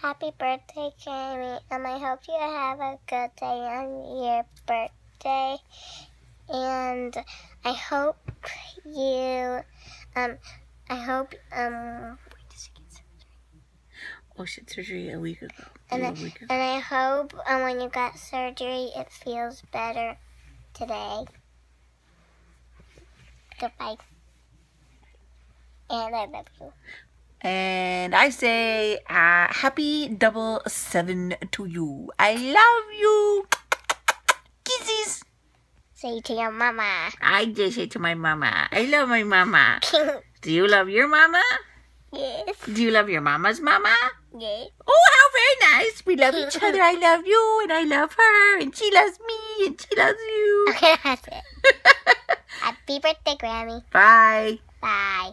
Happy birthday, Grammy. Um, I hope you have a good day on your birthday. And I hope you, um, I hope, um, Oh, she had surgery a week ago. and, a I, week ago. and I hope um, when you got surgery, it feels better today. Goodbye. And I love you. And I say, uh, happy double seven to you. I love you. Kisses. Say to your mama. I just say to my mama, I love my mama. Do you love your mama? yes. Do you love your mama's mama? Yes. Oh, how very nice. We love each other. I love you and I love her and she loves me and she loves you. Okay, that's it. Happy birthday, Grammy. Bye. Bye.